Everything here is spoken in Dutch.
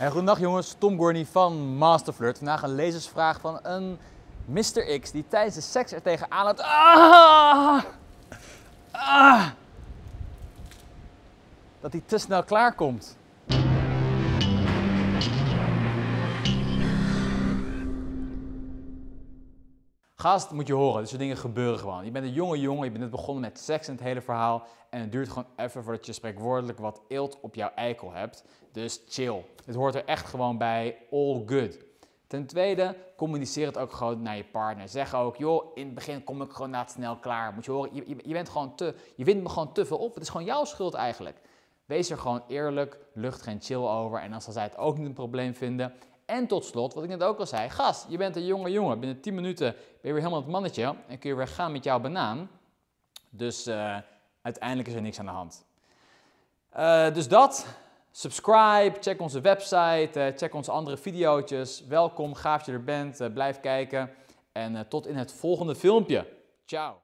Hey, goedendag jongens, Tom Gorney van Masterflirt. Vandaag een lezersvraag van een Mr. X die tijdens de seks er tegenaan loopt. Ah! Ah! Dat hij te snel klaarkomt. Gast, moet je horen, dit soort dingen gebeuren gewoon. Je bent een jonge jongen, je bent net begonnen met seks en het hele verhaal. En het duurt gewoon even voordat je spreekwoordelijk wat eelt op jouw eikel hebt. Dus chill. Dit hoort er echt gewoon bij, all good. Ten tweede, communiceer het ook gewoon naar je partner. Zeg ook, joh, in het begin kom ik gewoon net snel klaar. Moet je horen, je, bent gewoon te, je wint me gewoon te veel op. Het is gewoon jouw schuld eigenlijk. Wees er gewoon eerlijk, lucht geen chill over. En als zij het ook niet een probleem vinden, en tot slot, wat ik net ook al zei, gast, je bent een jonge jongen. Binnen 10 minuten ben je weer helemaal het mannetje en kun je weer gaan met jouw banaan. Dus uh, uiteindelijk is er niks aan de hand. Uh, dus dat. Subscribe, check onze website, uh, check onze andere video's. Welkom, gaaf dat je er bent. blijf kijken en tot in het volgende filmpje. Ciao.